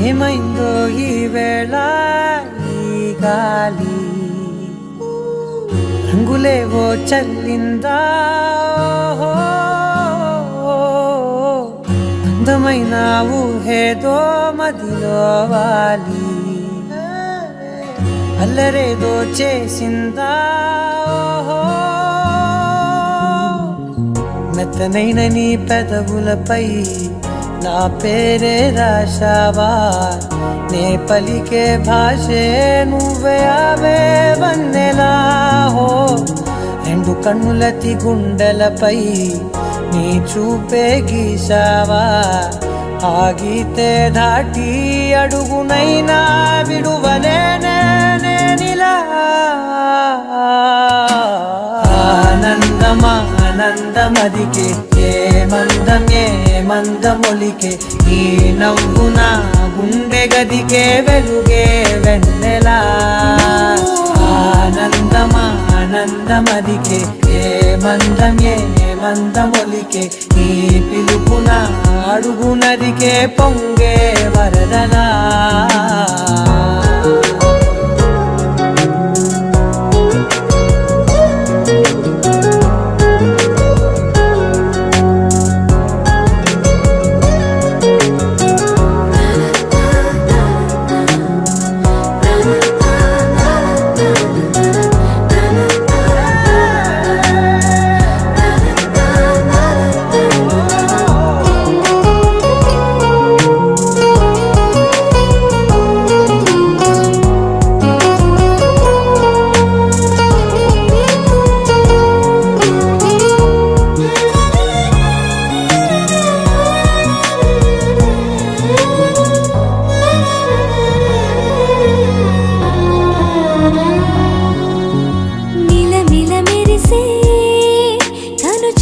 ఏమైందో ఈ వేళ ఈ గాలి? రంగులేవో చల్లిందా? అందమైన ఊహేదో మదిలో వాలి. అల్లరేదో చేసిందా? ఓహో. మెత్తనైన నీ పెదవులపై నా పేరే రాశావా నే పలికే భాషే నువ్వే అవే వన్నెలా హో. రెండు కన్నులతి గుండెలపై నీ చూపే గీసావా ఆగితే దాటి అడుగునైనా విడువలేనే నేనిలా ఆనందమా ఆనందమదికే ఏ మందం ఏ మందమొలికే ఈ నవ్వు నా గుండె గదికే వెలుగే వెన్నెలా. ఆనందం ఆనందమదికే ఏ మందం ఏ మందమొలికే ఈ పిలుపున అడుగునదికే పొంగే వరదలా.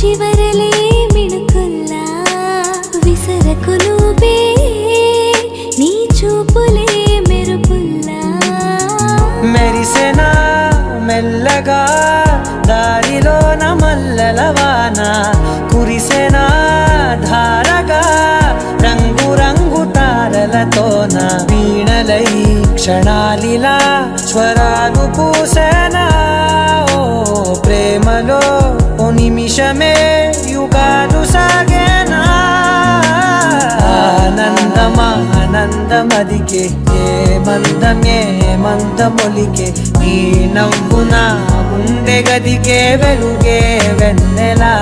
చివరలే మిణుకుల్లా విసరకు నువ్వే నీ చూపులే మెరుపుల్లా. మెరిసెనా మెల్లగా దారిలోన మల్లెలవాన కురిసెనా ధారగా రంగు రంగు తారలతోన వీణలై క్షణాలిలా స్వరాలు పూసెనా ప్రేమలో ఓ నిమిషమే యుగాలు సాగేనా? ఆనందమా ఆనందమదికే ఏ మందం ఏ మందమొలికే ఈ నవ్వున గుండె గదికే వెలుగే వెన్నెలా.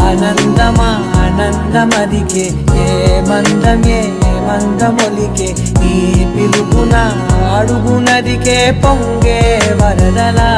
ఆనందమా ఆనందమదికే ఏ మందం ఏ మందమొలికే ఈ పిలుపున అడుగునదికే పొంగే వరదలా